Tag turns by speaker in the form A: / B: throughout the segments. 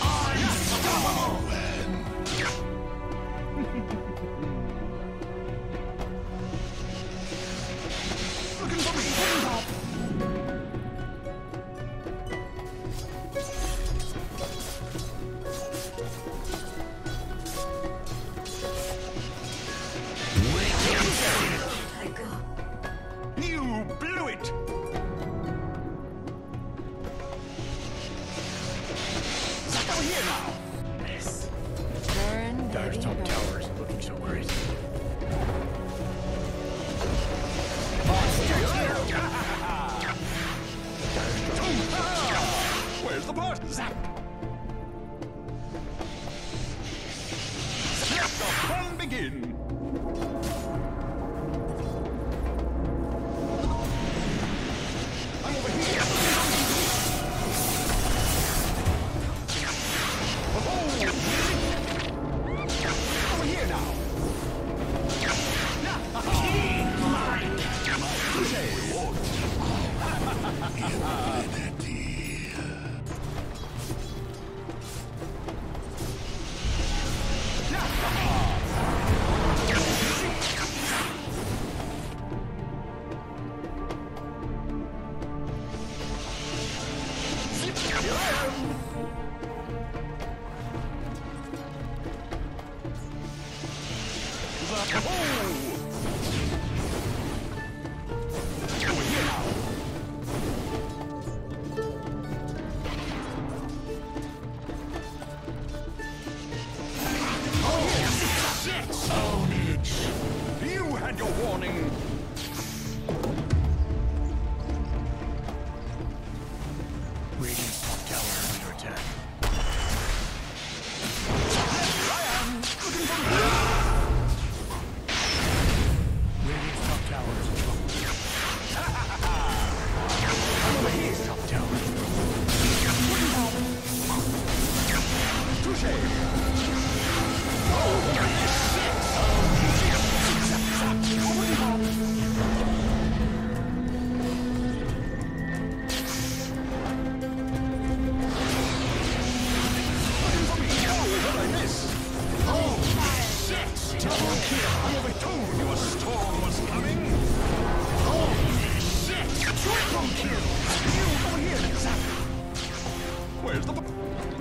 A: Unstoppable! Support! Zap! Let the fun begin! Oh! Where's the...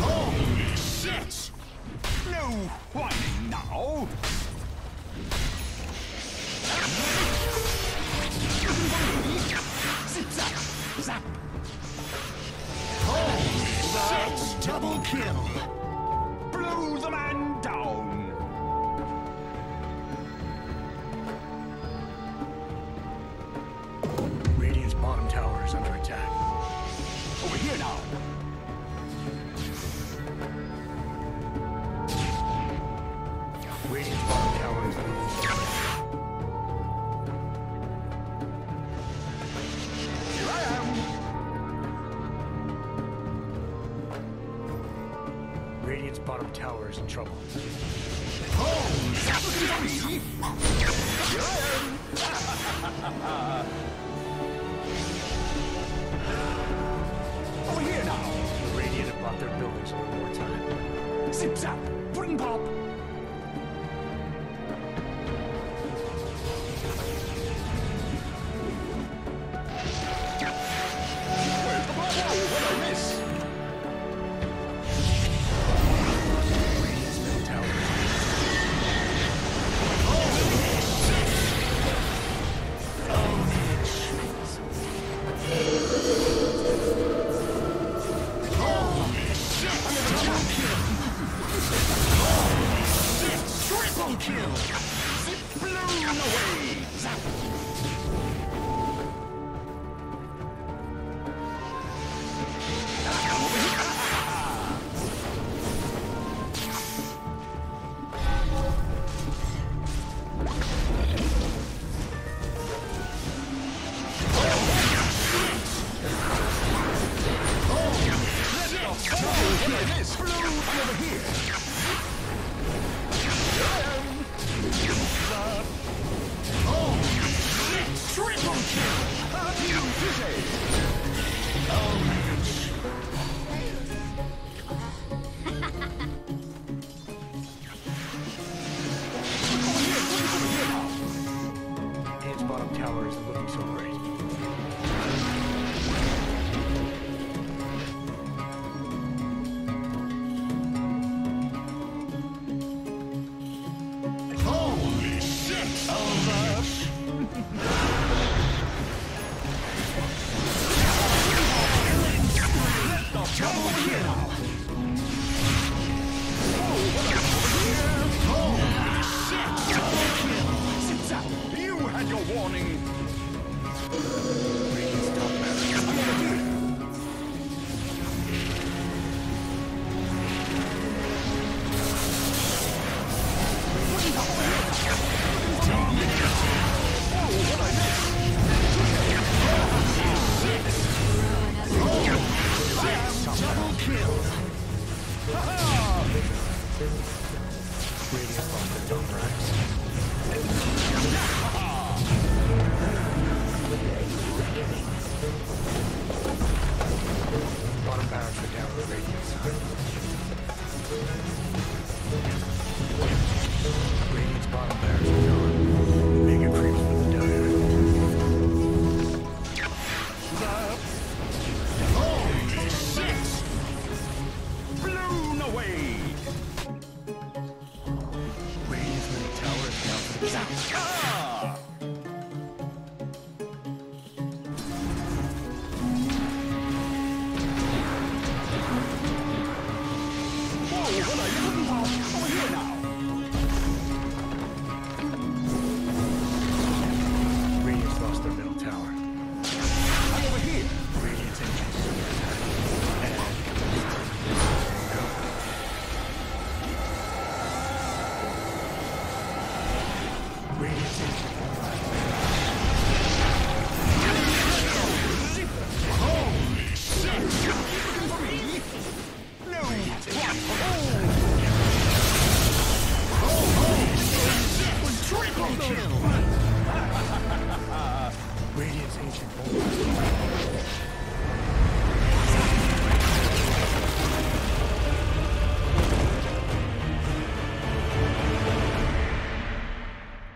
A: Holy shit! No whining now. Holy shit! Double kill. Blow them
B: radiant's bottom tower is under
A: Here
B: Radiant's bottom tower is in trouble.
A: Oh, Here I am! Over here now!
B: Radiant have bought their buildings one more time.
A: Zip zap! kill. Zip blown away. Zap. morning.